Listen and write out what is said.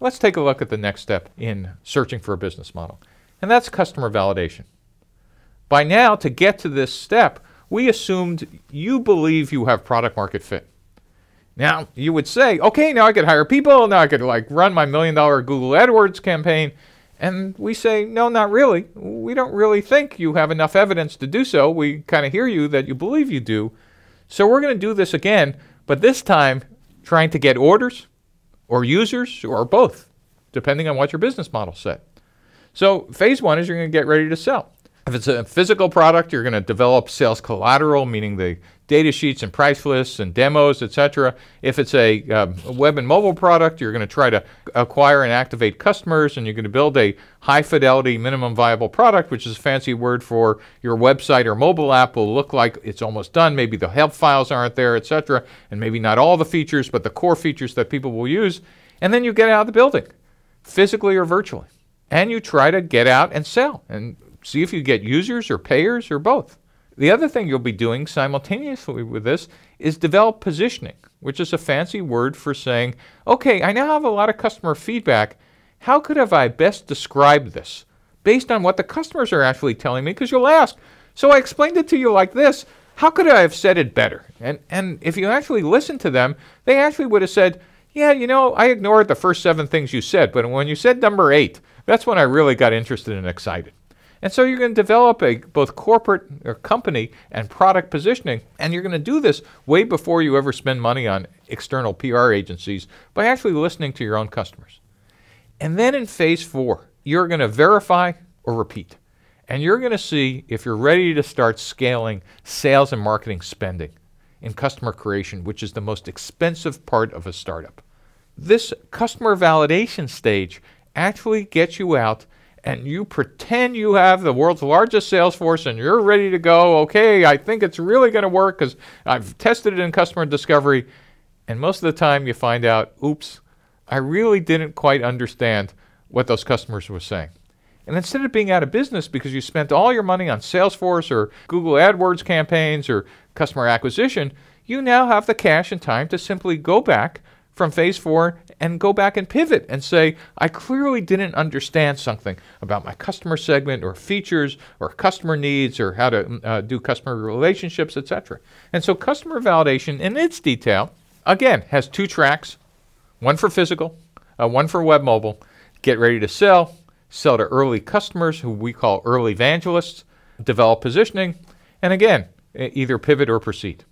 Let's take a look at the next step in searching for a business model, and that's customer validation. By now, to get to this step, we assumed you believe you have product market fit. Now, you would say, okay, now I could hire people, now I could like run my million dollar Google AdWords campaign. And we say, no, not really. We don't really think you have enough evidence to do so. We kind of hear you that you believe you do. So we're going to do this again, but this time trying to get orders or users or both, depending on what your business model said. So phase one is you're going to get ready to sell. If it's a physical product, you're going to develop sales collateral, meaning the data sheets and price lists and demos, etc. If it's a, uh, web and mobile product, you're going to try to acquire and activate customers, and you're going to build a high fidelity minimum viable product, which is a fancy word for your website or mobile app will look like it's almost done. Maybe the help files aren't there, etc., and maybe not all the features, but the core features that people will use. And then you get out of the building, physically or virtually, and you try to get out and sell and see if you get users or payers or both. The other thing you'll be doing simultaneously with this is develop positioning, which is a fancy word for saying, okay, I now have a lot of customer feedback. How could have I best described this based on what the customers are actually telling me? Because you'll ask, so I explained it to you like this. How could I have said it better? And, and if you actually listen to them, they actually would have said, yeah, you know, I ignored the first seven things you said, but when you said number eight, that's when I really got interested and excited. And so you're going to develop a both corporate or company and product positioning, and you're going to do this way before you ever spend money on external PR agencies by actually listening to your own customers. And then in phase four, you're going to verify or repeat. And you're going to see if you're ready to start scaling sales and marketing spending in customer creation, which is the most expensive part of a startup. This customer validation stage actually gets you out and you pretend you have the world's largest sales force and you're ready to go, okay, I think it's really going to work because I've tested it in customer discovery. And most of the time you find out, oops, I really didn't quite understand what those customers were saying. And instead of being out of business because you spent all your money on Salesforce or Google AdWords campaigns or customer acquisition, you now have the cash and time to simply go back from phase four and go back and pivot and say, I clearly didn't understand something about my customer segment or features or customer needs or how to uh, do customer relationships, etc. And so customer validation in its detail, again, has two tracks, one for physical, uh, one for web mobile. Get ready to sell, sell to early customers who we call early evangelists, develop positioning, and again, either pivot or proceed.